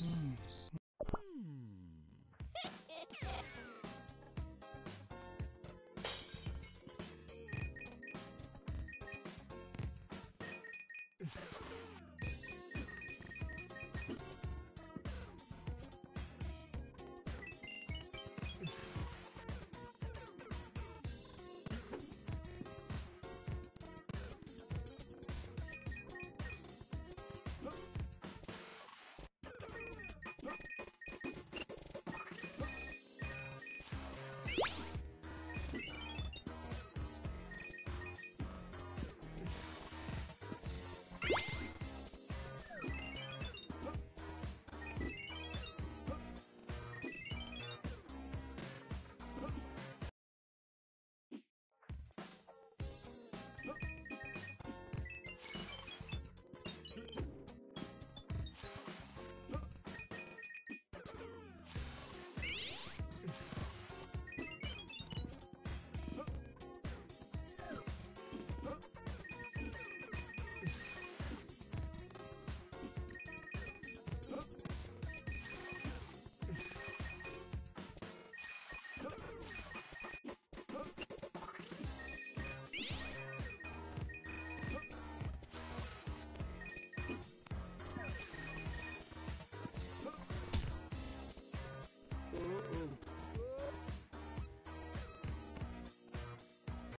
嗯。